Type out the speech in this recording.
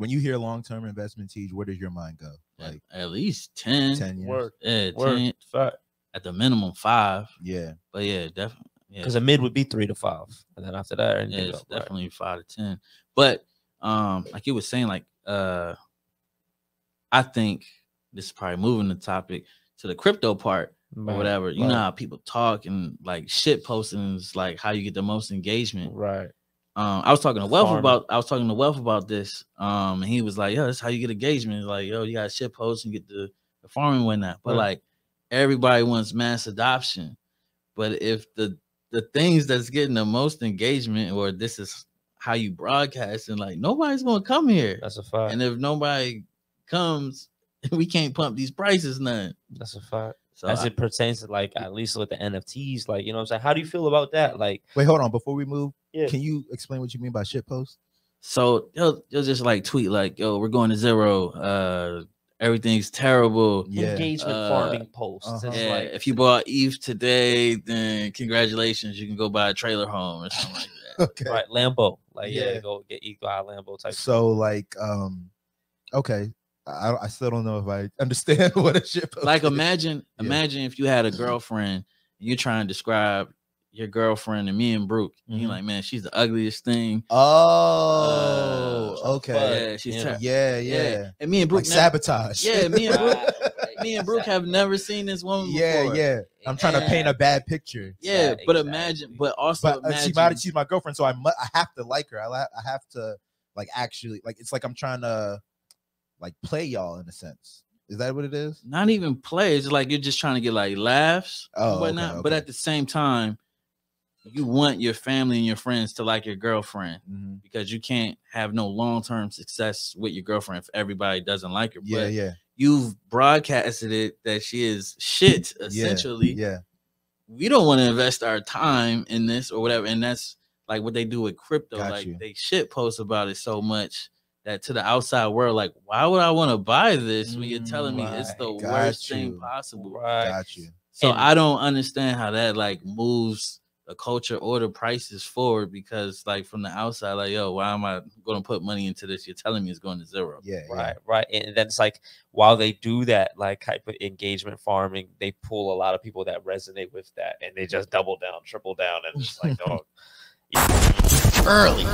when you hear long term investment, Teej, where does your mind go? Like at least 10. ten years? Word, Yeah, word, 10 fact. at the minimum five. Yeah, But yeah, definitely. Yeah, Because a mid would be three to five, and then after that, yeah, anything it's up, right? definitely five to ten. But um, like you were saying, like uh I think this is probably moving the topic to the crypto part or whatever. You know how people talk and like shit posting is like how you get the most engagement. Right. Um, I was talking to Wealth Farming. about I was talking to Wealth about this. Um, and he was like, "Yo, that's how you get engagement. Like, yo, you got shit posts and get the, the farming and whatnot." But Right. like, everybody wants mass adoption. But if the the things that's getting the most engagement, or this is how you broadcast, and like nobody's gonna come here. That's a fact. And if nobody comes, we can't pump these prices none. That's a fact. So As I- it pertains to like at least with the NFTs, like you know what I'm saying. How do you feel about that? Like, wait, hold on. Before we move, Yeah. can you explain what you mean by shit post? So they'll, they'll just like tweet like, "Yo, we're going to zero. Uh, everything's terrible. Yeah. engagement Uh, farming posts. uh-huh. Yeah, like, if you bought ETH today, then congratulations, you can go buy a trailer home or something like that. Okay. right, Lambo, like yeah, Yeah. go get equal Lambo type. So like, um, okay, I, I still don't know if I understand what a shit post. Like is. imagine, Yeah. imagine if you had a girlfriend, and you're trying to describe your girlfriend and me and Brooke. And Mhm. you're like, man, she's the ugliest thing. Oh, Uh, okay. Yeah, she's Yeah. ter- Yeah, yeah. And me and Brooke, Like never- sabotage. yeah, me and Brooke, me and Brooke have never seen this woman yeah, before. yeah. Yeah. I'm trying to paint a bad picture. Yeah, Yeah, but exactly. imagine, but also But uh, imagine, she might she's my girlfriend, so I mu- I have to like her. I, la- I have to like actually like it's like I'm trying to like play y'all in a sense. Is that what it is? not even play. It's like you're just trying to get like laughs Oh, and okay, whatnot. But at the same time, you want your family and your friends to like your girlfriend Mhm. because you can't have no long term success with your girlfriend if everybody doesn't like her. Yeah, but yeah, you've broadcasted it that she is shit essentially. Yeah, We don't want to invest our time in this or whatever. And that's like what they do with crypto. Got like you. they shit post about it so much that to the outside world, like, why would I want to buy this when you're telling me it's the Mm, got worst thing possible? right. got you. So And- I don't understand how that like moves the culture or the prices forward because like from the outside, like, yo, why am I gonna put money into this? You're telling me it's going to zero. Yeah, yeah. Right, right. And then it's like while they do that, like type of engagement farming, they pull a lot of people that resonate with that and they just double down, triple down, and it's like, dog. Early.